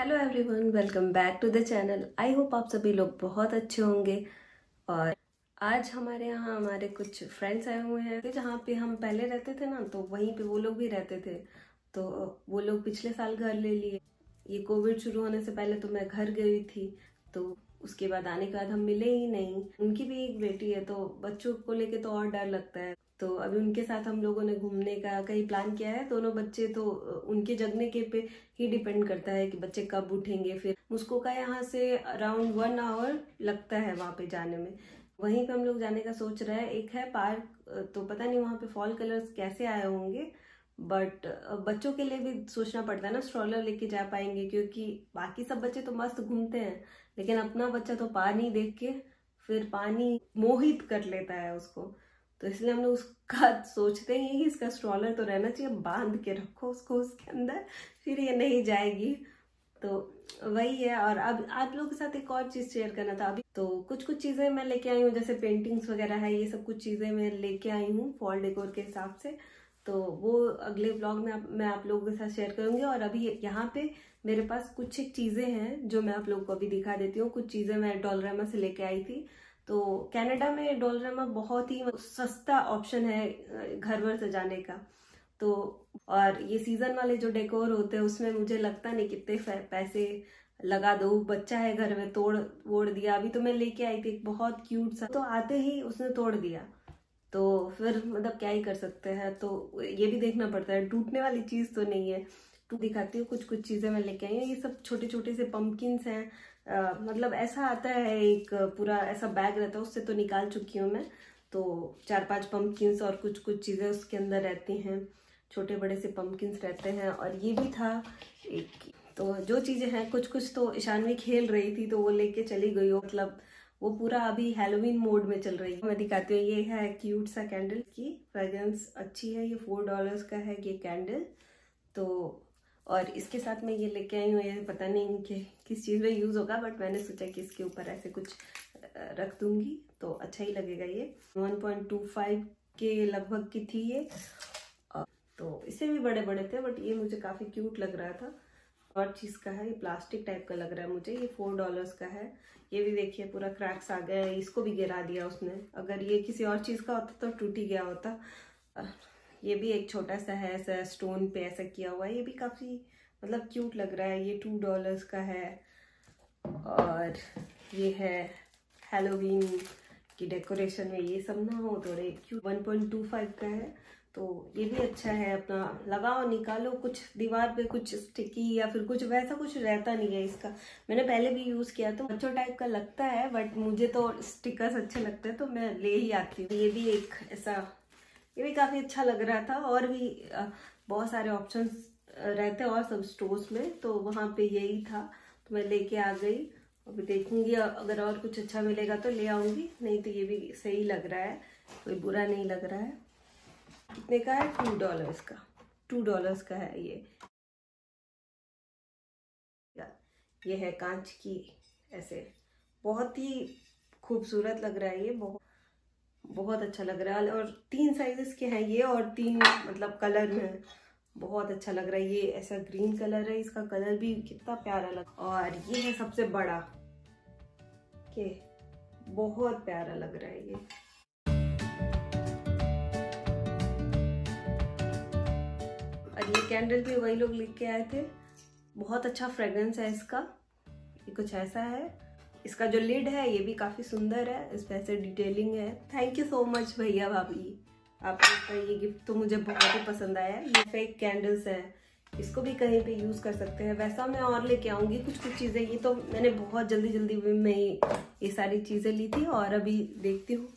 Hello everyone welcome back to the channel I hope आप सभी लोग बहुत अच्छे होंगे। और आज हमारे यहाँ हमारे कुछ फ्रेंड्स आए हुए हैं। जहाँ पे हम पहले रहते थे ना तो वहीं पे वो लोग भी रहते थे। तो वो लोग पिछले साल घर ले लिए। ये कोविड शुरू होने से पहले तो मैं घर गई थी। तो उसके बाद आने के बाद हम मिले ही नहीं। उनकी भी एक बेटी है तो बच्चों को लेके तो और डर लगता है। तो अभी उनके साथ हम लोगों ने घूमने का कहीं प्लान किया है। दोनों बच्चे तो उनके जगने के पे ही डिपेंड करता है कि बच्चे कब उठेंगे। फिर मुस्को का यहाँ से अराउंड वन आवर लगता है वहाँ पे जाने में। वहीं पे हम लोग जाने का सोच रहे हैं। एक है पार्क तो पता नहीं वहाँ पे फॉल कलर्स कैसे आए होंगे। बट बच्चों के लिए भी सोचना पड़ता है ना स्ट्रॉलर लेके जा पाएँगे, क्योंकि बाकी सब बच्चे तो मस्त घूमते हैं। लेकिन अपना बच्चा तो पानी देख के फिर पानी मोहित कर लेता है उसको। तो इसलिए हम लोग उसका सोचते ही कि इसका स्ट्रॉलर तो रहना चाहिए, बाँध के रखो उसको उसके अंदर, फिर ये नहीं जाएगी। तो वही है, और अब आप लोगों के साथ एक और चीज़ शेयर करना था। अभी तो कुछ कुछ चीज़ें मैं लेके आई हूँ, जैसे पेंटिंग्स वगैरह है, ये सब कुछ चीज़ें मैं लेके आई हूँ फॉल डेकोर के हिसाब से। तो वो अगले ब्लॉग में आप, मैं आप लोगों के साथ शेयर करूँगी और अभी यहाँ पे मेरे पास कुछ एक चीज़ें हैं जो मैं आप लोगों को अभी दिखा देती हूँ। कुछ चीज़ें मैं डॉलरामा से लेके आई थी। तो कनाडा में डोलरामा बहुत ही सस्ता ऑप्शन है घर वर सजाने का। तो और ये सीज़न वाले जो डेकोर होते हैं उसमें मुझे लगता नहीं कितने पैसे लगा दो। बच्चा है घर में तोड़ वोड़ दिया। अभी तो मैं लेके आई थी बहुत क्यूट सा। तो आते ही उसने तोड़ दिया। तो फिर मतलब क्या ही कर सकते हैं? तो ये भी देखना पड़ता है, टूटने वाली चीज़ तो नहीं है। तो दिखाती हूँ कुछ कुछ चीज़ें मैं लेके आई हूँ। ये सब छोटे छोटे से पंपकिन हैं। मतलब ऐसा आता है एक पूरा ऐसा बैग रहता है, उससे तो निकाल चुकी हूँ मैं। तो चार पाँच पम्पकिन्स और कुछ कुछ चीज़ें उसके अंदर रहती हैं। छोटे बड़े से पम्पकिन्स रहते हैं। और ये भी था एक तो जो चीज़ें हैं कुछ कुछ तो ईशानवी खेल रही थी तो वो लेके चली गई हो। मतलब वो पूरा अभी हेलोवीन मोड में चल रही है। मैं दिखाती हूँ, ये है क्यूट सा कैंडल की फ्रेग्रेंस अच्छी है, ये फोर डॉलर्स का है ये कैंडल तो और इसके साथ मैं ये लेके आई हूँ, ये पता नहीं कि किस चीज़ में यूज़ होगा बट मैंने सोचा कि इसके ऊपर ऐसे कुछ रख दूँगी तो अच्छा ही लगेगा ये। 1.25 के लगभग की थी ये। तो इससे भी बड़े बड़े थे बट ये मुझे काफ़ी क्यूट लग रहा था। और चीज़ का है, ये प्लास्टिक टाइप का लग रहा है मुझे, ये फोर डॉलर्स का है। ये भी देखिए, पूरा क्रैक्स आ गया है, इसको भी गिरा दिया उसने। अगर ये किसी और चीज़ का होता तो टूट ही गया होता। ये भी एक छोटा सा है, ऐसा स्टोन पे ऐसा किया हुआ है। ये भी काफ़ी मतलब क्यूट लग रहा है, ये टू डॉलर्स का है। और ये है हेलोवीन की डेकोरेशन में ये सब ना हो थोड़े cute one point two five का है तो ये भी अच्छा है अपना। लगाओ, निकालो, कुछ दीवार पे कुछ स्टिकी या फिर कुछ, वैसा कुछ रहता नहीं है इसका। मैंने पहले भी यूज़ किया तो बच्चों टाइप का लगता है बट मुझे तो स्टिकर्स अच्छे लगते हैं तो मैं ले ही आती हूँ। ये भी एक ऐसा, ये भी काफ़ी अच्छा लग रहा था। और भी बहुत सारे ऑप्शंस रहते हैं और सब स्टोर्स में तो वहाँ पे यही था। तो मैं लेके आ गई। अभी देखूँगी, अगर और कुछ अच्छा मिलेगा तो ले आऊँगी, नहीं तो ये भी सही लग रहा है, कोई बुरा नहीं लग रहा है। कितने का है? टू डॉलर्स का। टू डॉलर्स का है ये। ये है कांच की ऐसे। बहुत ही खूबसूरत लग रहा है ये बहुत बहुत अच्छा लग रहा है। और तीन साइजेस के हैं ये और तीन मतलब कलर में। बहुत अच्छा लग रहा है ये, ऐसा ग्रीन कलर है, इसका कलर भी कितना प्यारा लग, और ये है सबसे बड़ा। के बहुत प्यारा लग रहा है ये। और ये कैंडल भी वही लोग लिख के आए थे। बहुत अच्छा फ्रेग्रेंस है इसका। ये कुछ ऐसा है। इसका जो लिड है, ये भी काफ़ी सुंदर है। इस पर ऐसे डिटेलिंग है। थैंक यू सो मच भैया भाभी। आपका ये गिफ्ट तो मुझे बहुत ही पसंद आया। ये फेक कैंडल्स है। इसको भी कहीं पे यूज़ कर सकते हैं। वैसा मैं और लेके आऊँगी कुछ कुछ चीज़ें। ये तो मैंने बहुत जल्दी जल्दी में ही ये सारी चीज़ें ली थी और अभी देखती हूँ।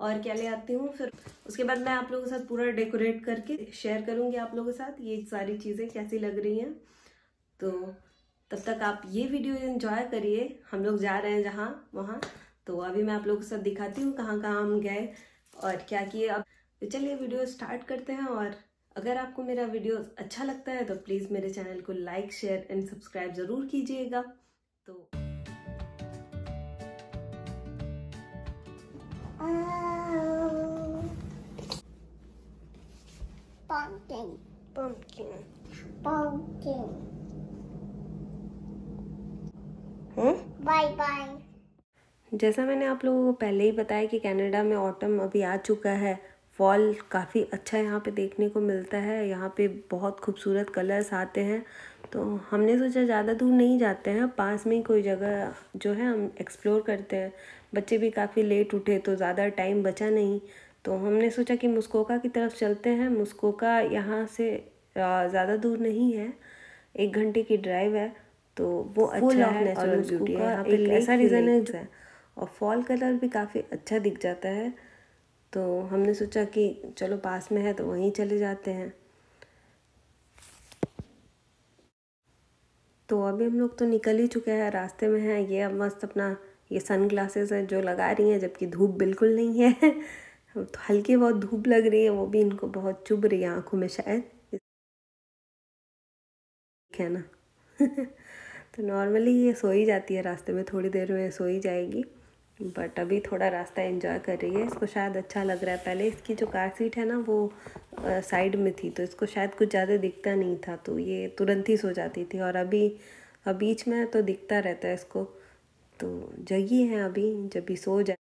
और क्या ले आती हूँ? फिर उसके बाद मैं आप लोगों के साथ पूरा डेकोरेट करके शेयर करूँगी आप लोगों के साथ ये सारी चीज़ें कैसी लग रही हैं। तो तब तक आप ये वीडियो एंजॉय करिए। हम लोग जा रहे हैं जहाँ, वहाँ। तो अभी मैं आप लोगों के साथ दिखाती हूँ कहाँ कहाँ हम गए और क्या किए। अब तो चलिए वीडियो स्टार्ट करते हैं और अगर आपको मेरा वीडियो अच्छा लगता है तो प्लीज़ मेरे चैनल को लाइक शेयर एंड सब्सक्राइब ज़रूर कीजिएगा तो Pumpkin. pumpkin Pumpkin. Bye bye जैसा मैंने आप लोगों को पहले ही बताया कि कनाडा में ऑटम अभी आ चुका है फॉल काफ़ी अच्छा यहाँ पे देखने को मिलता है। यहाँ पे बहुत खूबसूरत कलर्स आते हैं। तो हमने सोचा ज़्यादा दूर नहीं जाते हैं। पास में ही कोई जगह जो है हम एक्सप्लोर करते हैं। बच्चे भी काफ़ी लेट उठे तो ज़्यादा टाइम बचा नहीं। तो हमने सोचा कि मुस्कोका की तरफ़ चलते हैं। मुस्कोका यहाँ से ज़्यादा दूर नहीं है। एक घंटे की ड्राइव है। तो वो अच्छा है और ब्यूटी है। यहाँ पे ऐसा रीज़न है और फॉल कलर भी काफ़ी अच्छा दिख जाता है। तो हमने सोचा कि चलो पास में है तो वहीं चले जाते हैं। तो अभी हम लोग तो निकल ही चुके हैं, रास्ते में हैं। ये अब मस्त अपना ये सन ग्लासेस हैं जो लगा रही हैं, जबकि धूप बिल्कुल नहीं है। तो हल्की बहुत धूप लग रही है, वो भी इनको बहुत चुभ रही है आँखों में शायद। है ना? तो नॉर्मली ये सो ही जाती है, रास्ते में थोड़ी देर में सो ही जाएगी। बट अभी थोड़ा रास्ता एंजॉय कर रही है। इसको शायद अच्छा लग रहा है। पहले इसकी जो कार सीट है ना, वो साइड में थी तो इसको शायद कुछ ज़्यादा दिखता नहीं था तो ये तुरंत ही सो जाती थी। और अभी अब बीच में तो दिखता रहता है इसको। तो जगी है अभी, जब भी सो जाए।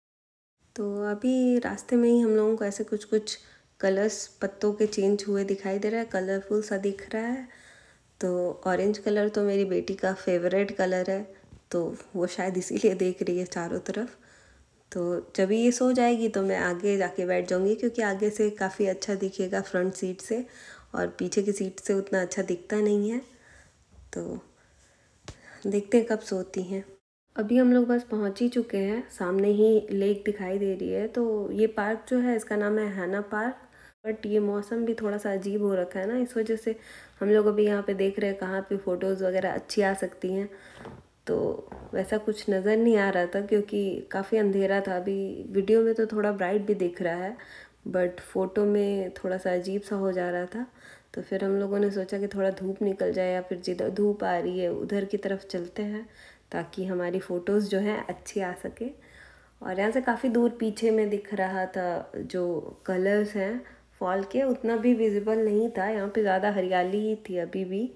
तो अभी रास्ते में ही हम लोगों को ऐसे कुछ कुछ कलर्स पत्तों के चेंज हुए दिखाई दे रहा है। कलरफुल सा दिख रहा है। तो ऑरेंज कलर तो मेरी बेटी का फेवरेट कलर है। तो वो शायद इसीलिए देख रही है चारों तरफ़। तो जब ये सो जाएगी तो मैं आगे जाके बैठ जाऊँगी क्योंकि आगे से काफ़ी अच्छा दिखेगा फ्रंट सीट से और पीछे की सीट से उतना अच्छा दिखता नहीं है। तो देखते हैं कब सोती हैं। अभी हम लोग बस पहुँच ही चुके हैं। सामने ही लेक दिखाई दे रही है। तो ये पार्क जो है, इसका नाम है हैना पार्क बट ये मौसम भी थोड़ा सा अजीब हो रखा है ना। इस वजह से हम लोग अभी यहाँ पे देख रहे हैं कहाँ पे फ़ोटोज़ वगैरह अच्छी आ सकती हैं। तो वैसा कुछ नज़र नहीं आ रहा था क्योंकि काफ़ी अंधेरा था। अभी वीडियो में तो थोड़ा ब्राइट भी दिख रहा है, बट फ़ोटो में थोड़ा सा अजीब सा हो जा रहा था। तो फिर हम लोगों ने सोचा कि थोड़ा धूप निकल जाए या फिर जिधर धूप आ रही है उधर की तरफ़ चलते हैं, ताकि हमारी फ़ोटोज़ जो हैं अच्छी आ सके। और यहाँ से काफ़ी दूर पीछे में दिख रहा था जो कलर्स हैं, फॉल के, उतना भी विजिबल नहीं था। यहाँ पे ज़्यादा हरियाली ही थी अभी भी।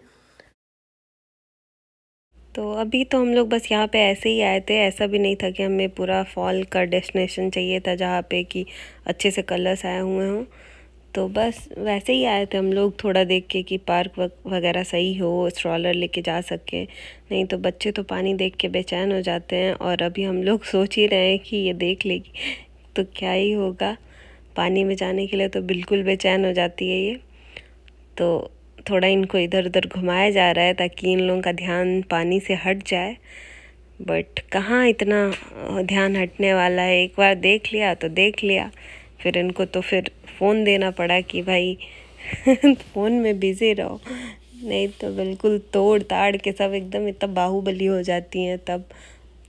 तो अभी तो हम लोग बस यहाँ पे ऐसे ही आए थे, ऐसा भी नहीं था कि हमें पूरा फॉल का डेस्टिनेशन चाहिए था जहाँ पे कि अच्छे से कलर्स आए हुए हों। तो बस वैसे ही आए थे हम लोग थोड़ा देख के कि पार्क वगैरह सही हो स्ट्रॉलर लेके जा सके। नहीं तो बच्चे तो पानी देख के बेचैन हो जाते हैं और अभी हम लोग सोच ही रहे हैं कि ये देख लेगी तो क्या ही होगा। पानी में जाने के लिए तो बिल्कुल बेचैन हो जाती है ये। तो थोड़ा इनको इधर उधर घुमाया जा रहा है ताकि इन लोगों का ध्यान पानी से हट जाए। बट कहाँ इतना ध्यान हटने वाला है? एक बार देख लिया तो देख लिया। फिर इनको तो फिर फ़ोन देना पड़ा कि भाई, फ़ोन में बिज़ी रहो। नहीं तो बिल्कुल तोड़ ताड़ के सब एकदम इतना बाहुबली हो जाती हैं, तब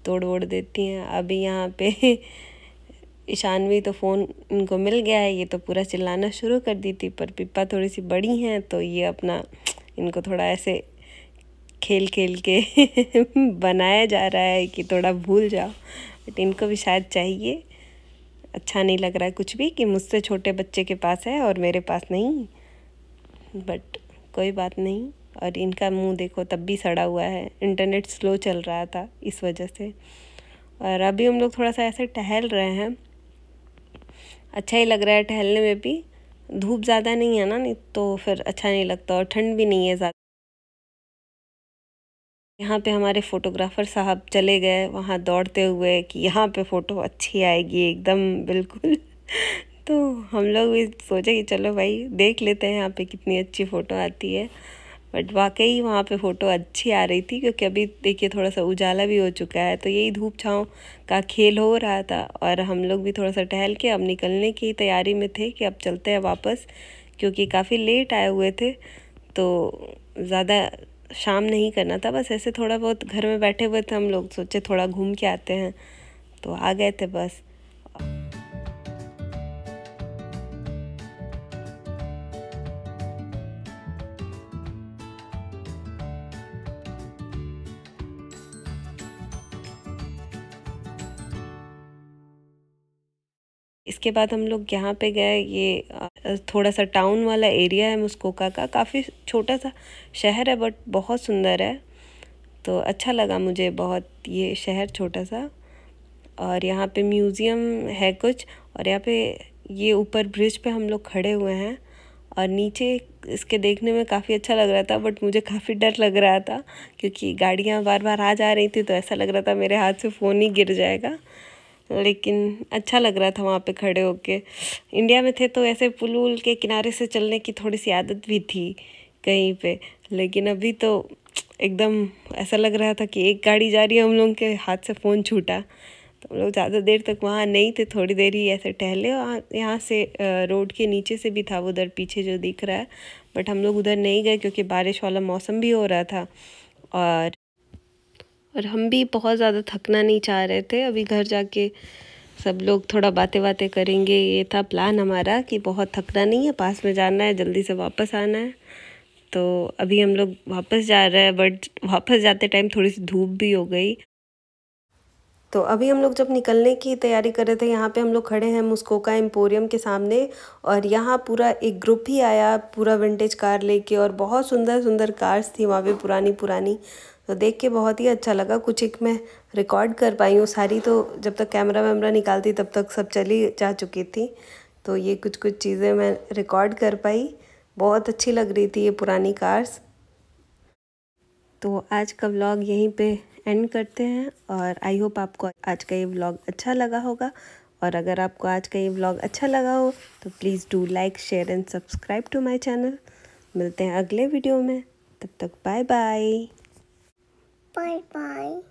तोड़ वोड़ देती हैं। अभी यहाँ पे ईशानवी तो फ़ोन इनको मिल गया है, ये तो पूरा चिल्लाना शुरू कर दी थी, पर पिप्पा थोड़ी सी बड़ी हैं तो ये अपना इनको थोड़ा ऐसे खेल खेल के बनाया जा रहा है कि थोड़ा भूल जाओ। बट इनको भी शायद चाहिए। अच्छा नहीं लग रहा है कुछ भी कि मुझसे छोटे बच्चे के पास है और मेरे पास नहीं। बट कोई बात नहीं। और इनका मुँह देखो, तब भी सड़ा हुआ है। इंटरनेट स्लो चल रहा था इस वजह से। और अभी हम लोग थोड़ा सा ऐसे टहल रहे हैं। अच्छा ही लग रहा है टहलने में भी। धूप ज़्यादा नहीं है ना, नहीं तो फिर अच्छा नहीं लगता और ठंड भी नहीं है ज़्यादा। यहाँ पे हमारे फोटोग्राफर साहब चले गए, वहाँ दौड़ते हुए कि यहाँ पे फ़ोटो अच्छी आएगी एकदम, बिल्कुल। तो हम लोग भी सोचे कि चलो भाई देख लेते हैं यहाँ पे कितनी अच्छी फ़ोटो आती है। बट वाकई वहाँ पे फ़ोटो अच्छी आ रही थी, क्योंकि अभी देखिए थोड़ा सा उजाला भी हो चुका है तो यही धूप छाँव का खेल हो रहा था। और हम लोग भी थोड़ा सा टहल के अब निकलने की तैयारी में थे कि अब चलते हैं वापस, क्योंकि काफ़ी लेट आए हुए थे तो ज़्यादा शाम नहीं करना था। बस ऐसे थोड़ा बहुत घर में बैठे हुए थे हम लोग, सोचे थोड़ा घूम के आते हैं तो आ गए थे बस। इसके बाद हम लोग यहाँ पे गए, ये थोड़ा सा टाउन वाला एरिया है मुस्कोका का। काफ़ी छोटा सा शहर है बट बहुत सुंदर है। तो अच्छा लगा मुझे बहुत ये शहर छोटा सा और यहाँ पे म्यूज़ियम है कुछ, और यहाँ पे ये ऊपर ब्रिज पे हम लोग खड़े हुए हैं। और नीचे इसके देखने में काफ़ी अच्छा लग रहा था बट मुझे काफ़ी डर लग रहा था, क्योंकि गाड़ियाँ बार बार आ जा रही थी तो ऐसा लग रहा था मेरे हाथ से फ़ोन ही गिर जाएगा। लेकिन अच्छा लग रहा था वहाँ पे खड़े होके। इंडिया में थे तो ऐसे पुल उल के किनारे से चलने की थोड़ी सी आदत भी थी कहीं पे। लेकिन अभी तो एकदम ऐसा लग रहा था कि एक गाड़ी जा रही है हम लोगों के हाथ से फ़ोन छूटा। तो हम लोग ज़्यादा देर तक वहाँ नहीं थे, थोड़ी देर ही ऐसे टहले। यहाँ से रोड के नीचे से भी था उधर पीछे जो दिख रहा है। बट हम लोग उधर नहीं गए क्योंकि बारिश वाला मौसम भी हो रहा था। और और हम भी बहुत ज़्यादा थकना नहीं चाह रहे थे। अभी घर जाके सब लोग थोड़ा बातें बातें करेंगे। ये था प्लान हमारा कि बहुत थकना नहीं है, पास में जाना है, जल्दी से वापस आना है। तो अभी हम लोग वापस जा रहे हैं, बट वापस जाते टाइम थोड़ी सी धूप भी हो गई। तो अभी हम लोग जब निकलने की तैयारी कर रहे थे, यहाँ पे हम लोग खड़े हैं मुस्कोका एम्पोरियम के सामने और यहाँ पूरा एक ग्रुप ही आया, पूरा विंटेज कार लेके और बहुत सुंदर सुंदर कार्स थी वहाँ पे पुरानी पुरानी तो देख के बहुत ही अच्छा लगा, कुछ एक मैं रिकॉर्ड कर पाई हूँ सारी तो जब तक कैमरा वैमरा निकालती तब तक सब चली जा चुकी थी। तो ये कुछ कुछ चीज़ें मैं रिकॉर्ड कर पाई, बहुत अच्छी लग रही थी ये पुरानी कार्स तो आज का व्लॉग यहीं पे एंड करते हैं और आई होप आपको आज का ये व्लॉग अच्छा लगा होगा। और अगर आपको आज का ये व्लॉग अच्छा लगा हो तो please do like share and subscribe to my channel मिलते हैं अगले वीडियो में। तब तक बाय बाय बाय बाय